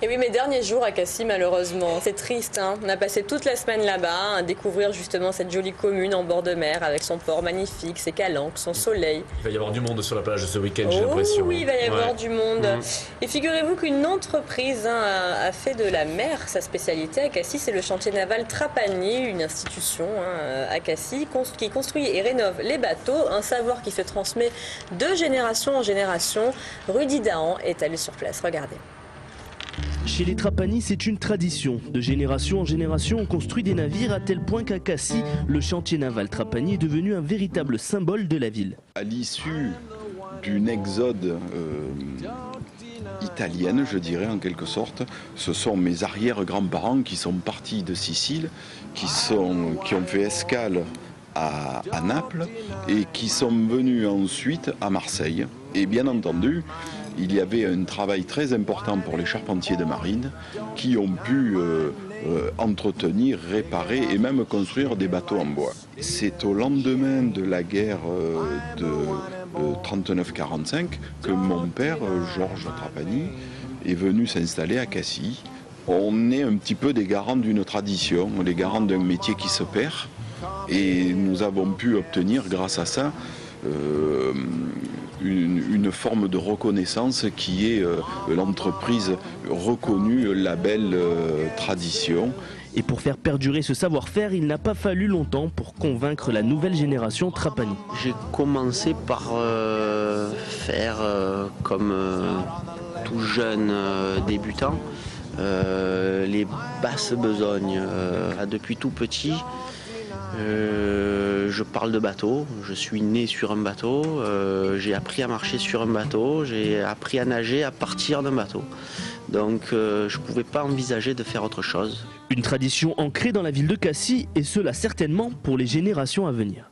Et oui, mes derniers jours à Cassis, malheureusement. C'est triste, hein. On a passé toute la semaine là-bas, à découvrir justement cette jolie commune en bord de mer, avec son port magnifique, ses calanques, son soleil. Il va y avoir du monde sur la plage ce week-end, j'ai Oh l'impression. oui, il va y avoir Ouais. du monde. Mhm. Et figurez-vous qu'une entreprise hein, a, fait de la mer sa spécialité à Cassis. C'est le chantier naval Trapani, une institution hein, à Cassis qui construit et rénove les bateaux. Un savoir qui se transmet de génération en génération. Rudy Dahan est allé sur place. Regardez. Chez les Trapani, c'est une tradition. De génération en génération, on construit des navires à tel point qu'à Cassis, le chantier naval Trapani est devenu un véritable symbole de la ville. à l'issue d'une exode euh, italienne, je dirais en quelque sorte, ce sont mes arrière-grands-parents qui sont partis de Sicile, qui, sont, qui ont fait escale à, à Naples et qui sont venus ensuite à Marseille. Et bien entendu, il y avait un travail très important pour les charpentiers de marine qui ont pu euh, euh, entretenir, réparer et même construire des bateaux en bois. C'est au lendemain de la guerre euh, de euh, 39-45 que mon père, Georges Trapani, est venu s'installer à Cassis. On est un petit peu des garants d'une tradition, les garants d'un métier qui se perd. Et nous avons pu obtenir, grâce à ça, une, une forme de reconnaissance qui est euh, l'entreprise reconnue label euh, tradition. Et pour faire perdurer ce savoir-faire, il n'a pas fallu longtemps pour convaincre la nouvelle génération Trapani. J'ai commencé par euh, faire euh, comme euh, tout jeune euh, débutant euh, les basses besognes. Euh, depuis tout petit, euh, je parle de bateau. Je suis né sur un bateau. euh, j'ai appris à marcher sur un bateau. J'ai appris à nager à partir d'un bateau. Donc euh, je ne pouvais pas envisager de faire autre chose. Une tradition ancrée dans la ville de Cassis et cela certainement pour les générations à venir.